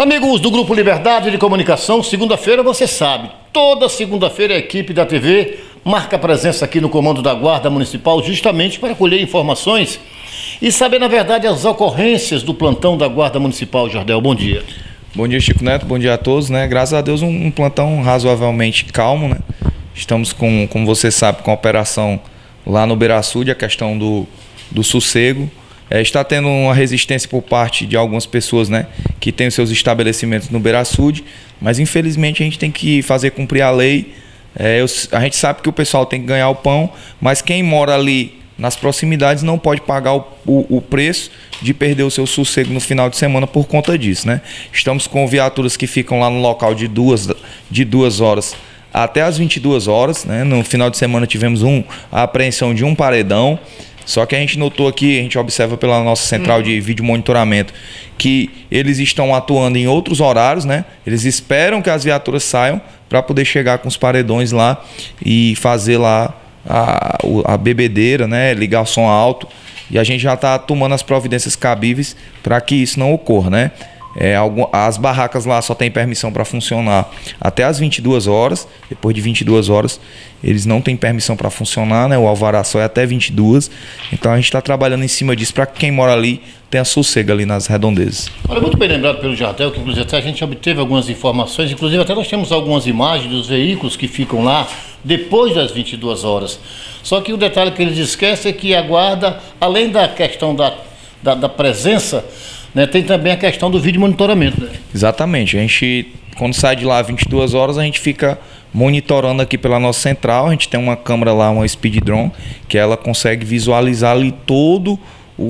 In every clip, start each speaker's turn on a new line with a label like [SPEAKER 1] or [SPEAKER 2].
[SPEAKER 1] Amigos do Grupo Liberdade de Comunicação, segunda-feira você sabe, toda segunda-feira a equipe da TV marca presença aqui no comando da Guarda Municipal justamente para colher informações e saber, na verdade, as ocorrências do plantão da Guarda Municipal. Jardel, bom dia.
[SPEAKER 2] Bom dia, Chico Neto, bom dia a todos, né? Graças a Deus, um, plantão razoavelmente calmo, né? Estamos com, como você sabe, com a operação lá no Beiraçude, a questão do, do sossego. É, está tendo uma resistência por parte de algumas pessoas, né, que têm os seus estabelecimentos no Beiraçude, mas infelizmente a gente tem que fazer cumprir a lei. É, eu, a gente sabe que o pessoal tem que ganhar o pão, mas quem mora ali nas proximidades não pode pagar o, o, o, preço de perder o seu sossego no final de semana por conta disso, né? Estamos com viaturas que ficam lá no local de duas, de duas horas até as 22 horas, né? No final de semana tivemos um, a apreensão de um paredão. Só que a gente notou aqui, a gente observa pela nossa central de vídeo monitoramento, que eles estão atuando em outros horários, né? Eles esperam que as viaturas saiam para poder chegar com os paredões lá e fazer lá a, a bebedeira, né? Ligar o som alto. E a gente já está tomando as providências cabíveis para que isso não ocorra, né? É, as barracas lá só têm permissão para funcionar até as 22 horas. Depois de 22 horas, eles não têm permissão para funcionar, né? O alvará só é até 22. Então a gente está trabalhando em cima disso para que quem mora ali tenha sossego ali nas redondezas.
[SPEAKER 1] Olha, muito bem lembrado pelo Jardel, que inclusive até a gente obteve algumas informações, inclusive até nós temos algumas imagens dos veículos que ficam lá depois das 22 horas. Só que o detalhe que eles esquecem é que a guarda, além da questão da, da, da presença né? Tem também a questão do vídeo monitoramento. Né?
[SPEAKER 2] Exatamente. A gente, quando sai de lá 22 horas, a gente fica monitorando aqui pela nossa central. A gente tem uma câmera lá, uma speed drone, que ela consegue visualizar ali todo o,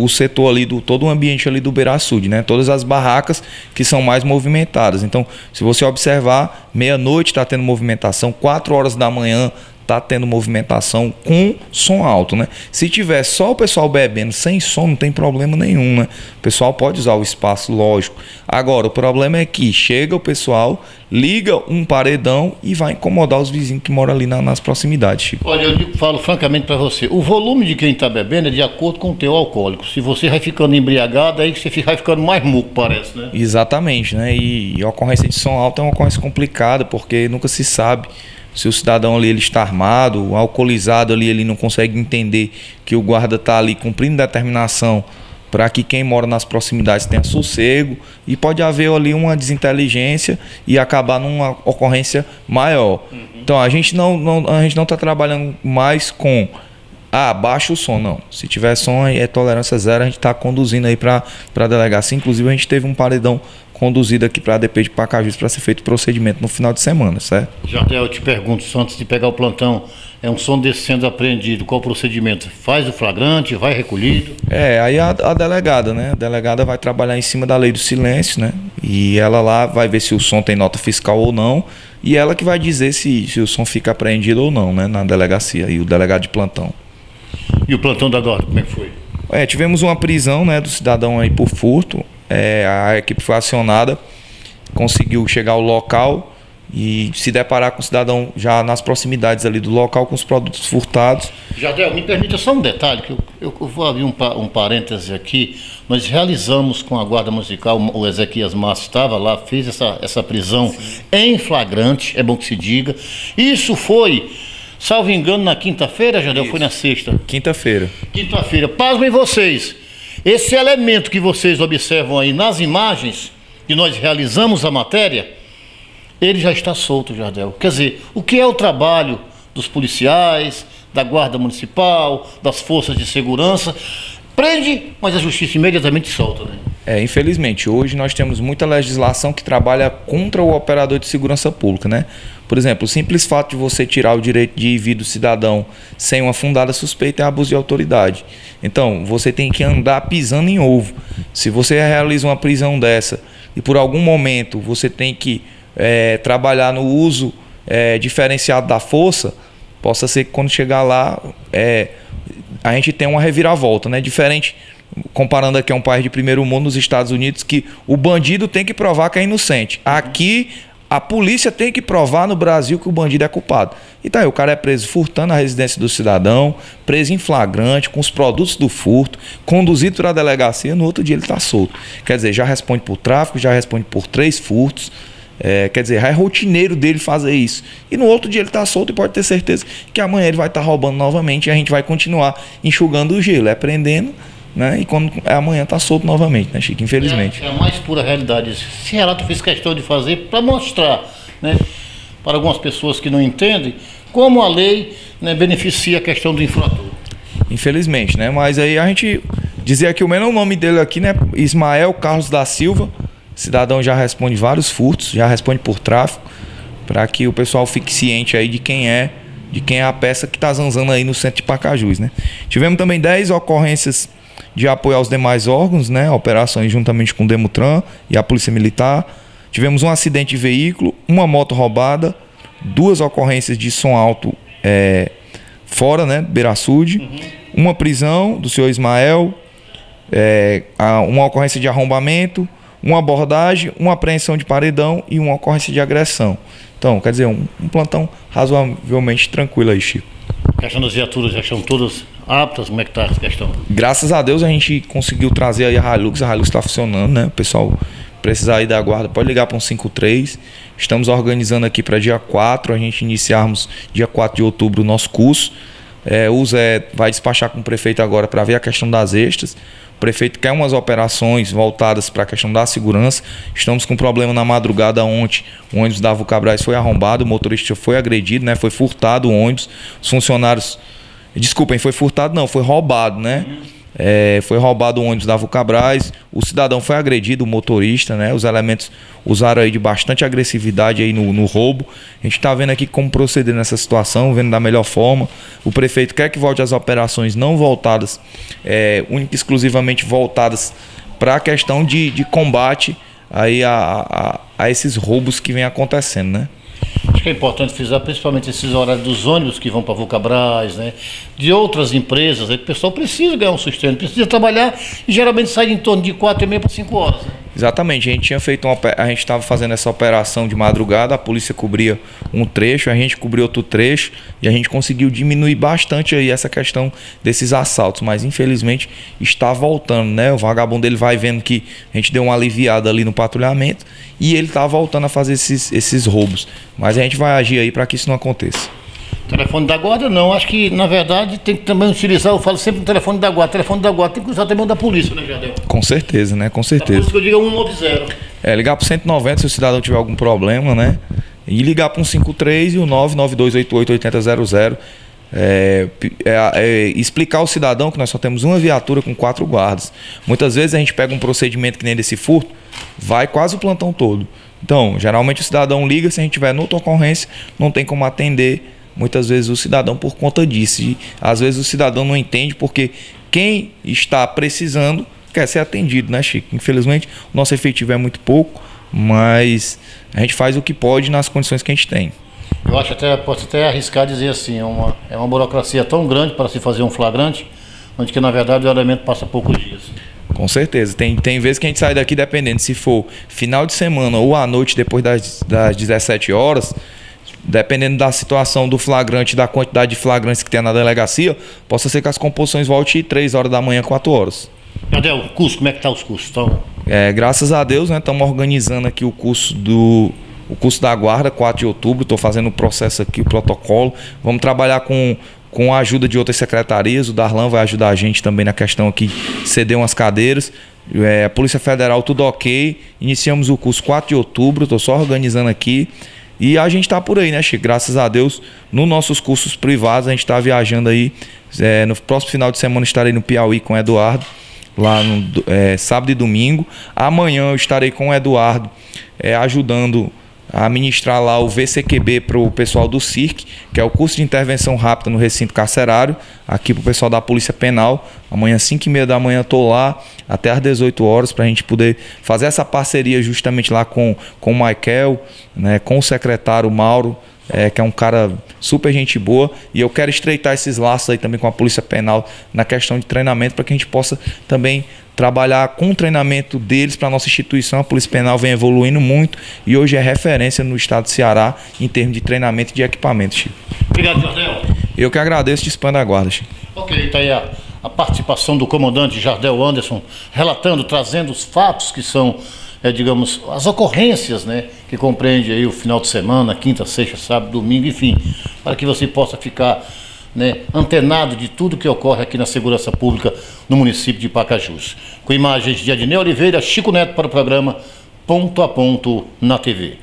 [SPEAKER 2] o, o, setor ali do todo o ambiente ali do Beira Sud, né? Todas as barracas que são mais movimentadas. Então, se você observar, meia-noite está tendo movimentação, 4 horas da manhã tá tendo movimentação com som alto, né? Se tiver só o pessoal bebendo sem som, não tem problema nenhum, né? O pessoal pode usar o espaço, lógico. Agora, o problema é que chega o pessoal, liga um paredão e vai incomodar os vizinhos que moram ali na, nas proximidades, Chico.
[SPEAKER 1] Olha, eu digo, falo francamente para você, o volume de quem está bebendo é de acordo com o teu alcoólico. Se você vai ficando embriagado, aí você vai ficando mais muco, parece, né?
[SPEAKER 2] Exatamente, né? E, e a ocorrência de som alto é uma ocorrência complicada, porque nunca se sabe se o cidadão ali ele está armado, alcoolizado ali, ele não consegue entender que o guarda está ali cumprindo determinação para que quem mora nas proximidades tenha sossego e pode haver ali uma desinteligência e acabar numa ocorrência maior. Uhum. Então a gente não, não a gente não está trabalhando mais com ah, baixa o som, não. Se tiver som, é tolerância zero, a gente está conduzindo aí para a delegacia. Inclusive, a gente teve um paredão conduzido aqui para a ADP de Pacajus para ser feito procedimento no final de semana, certo?
[SPEAKER 1] Já eu te pergunto, antes de pegar o plantão, é um som desse sendo apreendido, qual o procedimento? Faz o flagrante, vai recolhido?
[SPEAKER 2] É, aí a, a, delegada, né? A delegada vai trabalhar em cima da lei do silêncio, né? E ela lá vai ver se o som tem nota fiscal ou não, e ela que vai dizer se, se o som fica apreendido ou não, né? Na delegacia, e o delegado de plantão.
[SPEAKER 1] E o plantão da guarda, como é que foi?
[SPEAKER 2] É, tivemos uma prisão, né, do cidadão aí por furto, é, a equipe foi acionada, conseguiu chegar ao local e se deparar com o cidadão já nas proximidades ali do local com os produtos furtados.
[SPEAKER 1] Jadel, me permita só um detalhe, que eu, eu vou abrir um, um parêntese aqui. Nós realizamos com a Guarda Musical, o Ezequias Massa estava lá, fez essa, essa prisão Sim. em flagrante, é bom que se diga. Isso foi, salvo engano, na quinta-feira, Jadel, foi na sexta?
[SPEAKER 2] Quinta-feira.
[SPEAKER 1] Quinta-feira. Pasmem vocês. Esse elemento que vocês observam aí nas imagens, que nós realizamos a matéria, ele já está solto, Jardel. Quer dizer, o que é o trabalho dos policiais, da Guarda Municipal, das forças de segurança? Prende, mas a justiça imediatamente solta, né?
[SPEAKER 2] É, infelizmente, hoje nós temos muita legislação que trabalha contra o operador de segurança pública, né? Por exemplo, o simples fato de você tirar o direito de ir vir do cidadão sem uma fundada suspeita é abuso de autoridade. Então, você tem que andar pisando em ovo. Se você realiza uma prisão dessa e por algum momento você tem que é, trabalhar no uso é, diferenciado da força, possa ser que quando chegar lá é, a gente tem uma reviravolta, né? Diferente comparando aqui a um país de primeiro mundo, nos Estados Unidos, que o bandido tem que provar que é inocente. Aqui A polícia tem que provar no Brasil que o bandido é culpado. E tá aí, o cara é preso furtando a residência do cidadão, preso em flagrante, com os produtos do furto, conduzido para a delegacia, no outro dia ele está solto. Quer dizer, já responde por tráfico, já responde por três furtos. É, quer dizer, é rotineiro dele fazer isso. E no outro dia ele está solto e pode ter certeza que amanhã ele vai estar tá roubando novamente e a gente vai continuar enxugando o gelo, é prendendo né? E quando amanhã está solto novamente, né, Chico? Infelizmente.
[SPEAKER 1] É, é, a mais pura realidade. Esse relato eu fiz questão de fazer para mostrar, né, para algumas pessoas que não entendem, como a lei né, beneficia a questão do infrator.
[SPEAKER 2] Infelizmente, né? Mas aí a gente dizer aqui o mesmo nome dele aqui, né? Ismael Carlos da Silva. Cidadão já responde vários furtos, já responde por tráfico, para que o pessoal fique ciente aí de quem é, de quem é a peça que está zanzando aí no centro de Pacajus, né? Tivemos também 10 ocorrências de apoio aos demais órgãos, né, operações juntamente com o Demutran e a Polícia Militar. Tivemos um acidente de veículo, uma moto roubada, duas ocorrências de som alto é, fora, né, Beiraçude, uhum. uma prisão do senhor Ismael, é, uma ocorrência de arrombamento, uma abordagem, uma apreensão de paredão e uma ocorrência de agressão. Então, quer dizer, um, um plantão razoavelmente tranquilo aí, Chico.
[SPEAKER 1] A questão das viaturas já estão todas aptas? Como é que está essa questão?
[SPEAKER 2] Graças a Deus a gente conseguiu trazer aí a Hilux, a Hilux está funcionando, né? O pessoal precisar aí da guarda, pode ligar para um 53. Estamos organizando aqui para dia 4, a gente iniciarmos dia 4 de outubro o nosso curso. É, o Zé vai despachar com o prefeito agora para ver a questão das extras. O prefeito quer umas operações voltadas para a questão da segurança. Estamos com um problema na madrugada ontem. O ônibus da Vucabras foi arrombado, o motorista foi agredido, né? Foi furtado o ônibus. Os funcionários Desculpem, foi furtado, não, foi roubado, né? É, foi roubado o ônibus da Vucabras, o cidadão foi agredido, o motorista, né? Os elementos usaram aí de bastante agressividade aí no, no roubo. A gente está vendo aqui como proceder nessa situação, vendo da melhor forma. O prefeito quer que volte as operações não voltadas, é, única e exclusivamente voltadas para a questão de, de combate aí a, a, a esses roubos que vem acontecendo, né?
[SPEAKER 1] Acho que é importante frisar, principalmente esses horários dos ônibus que vão para Vulcabras, né? de outras empresas, aí, o pessoal precisa ganhar um sustento, precisa trabalhar e geralmente sai em torno de 4 e meia para 5 horas. Né?
[SPEAKER 2] Exatamente, a gente tinha feito uma, a gente estava fazendo essa operação de madrugada, a polícia cobria um trecho, a gente cobriu outro trecho e a gente conseguiu diminuir bastante aí essa questão desses assaltos, mas infelizmente está voltando, né? O vagabundo ele vai vendo que a gente deu uma aliviada ali no patrulhamento e ele está voltando a fazer esses, esses roubos, mas a gente vai agir aí para que isso não aconteça.
[SPEAKER 1] Telefone da guarda não, acho que na verdade tem que também utilizar, eu falo sempre no telefone da guarda, telefone da guarda tem que usar também o da polícia, né, Jadel?
[SPEAKER 2] Com certeza, né? Com certeza. Por isso
[SPEAKER 1] que eu digo 190.
[SPEAKER 2] É, ligar pro 190 se o cidadão tiver algum problema, né? E ligar para um 53 e o 992888000. É, é, é, explicar ao cidadão que nós só temos uma viatura com quatro guardas. Muitas vezes a gente pega um procedimento que nem desse furto, vai quase o plantão todo. Então, geralmente o cidadão liga, se a gente tiver noutra ocorrência, não tem como atender muitas vezes o cidadão por conta disso. E às vezes o cidadão não entende porque quem está precisando quer ser atendido, né, Chico? Infelizmente, o nosso efetivo é muito pouco, mas a gente faz o que pode nas condições que a gente tem.
[SPEAKER 1] Eu acho até, posso até arriscar dizer assim, é uma, é uma burocracia tão grande para se fazer um flagrante, onde que na verdade o elemento passa poucos dias.
[SPEAKER 2] Com certeza. Tem, tem vezes que a gente sai daqui dependendo se for final de semana ou à noite depois das, das 17 horas, dependendo da situação do flagrante, da quantidade de flagrantes que tem na delegacia, possa ser que as composições voltem 3 horas da manhã, 4 horas.
[SPEAKER 1] Cadê o curso? Como é que tá os cursos? Então...
[SPEAKER 2] É, graças a Deus, né? Estamos organizando aqui o curso do o curso da guarda, 4 de outubro. Estou fazendo o processo aqui, o protocolo. Vamos trabalhar com, com a ajuda de outras secretarias. O Darlan vai ajudar a gente também na questão aqui, ceder umas cadeiras. É, Polícia Federal, tudo ok. Iniciamos o curso 4 de outubro. Estou só organizando aqui. E a gente está por aí, né, Chico? Graças a Deus, nos nossos cursos privados, a gente está viajando aí. É, no próximo final de semana estarei no Piauí com o Eduardo, lá no é, sábado e domingo. Amanhã eu estarei com o Eduardo é, ajudando a ministrar lá o VCQB para o pessoal do CIRC, que é o curso de intervenção rápida no recinto carcerário, aqui para o pessoal da Polícia Penal. Amanhã, 5 e meia da manhã, estou lá até às 18 horas para a gente poder fazer essa parceria justamente lá com, com o Michael, né, com o secretário Mauro, é, que é um cara super gente boa. E eu quero estreitar esses laços aí também com a Polícia Penal na questão de treinamento para que a gente possa também trabalhar com o treinamento deles para a nossa instituição. A Polícia Penal vem evoluindo muito e hoje é referência no estado do Ceará em termos de treinamento e de equipamento, Chico.
[SPEAKER 1] Obrigado, Jardel.
[SPEAKER 2] Eu que agradeço, dispando a guarda, Chico.
[SPEAKER 1] Ok, está aí a, a, participação do comandante Jardel Anderson, relatando, trazendo os fatos que são, é, digamos, as ocorrências, né, que compreende aí o final de semana, quinta, sexta, sábado, domingo, enfim, para que você possa ficar né, antenado de tudo que ocorre aqui na segurança pública no município de Pacajus. Com imagens de Adnei Oliveira, Chico Neto para o programa Ponto a Ponto na TV.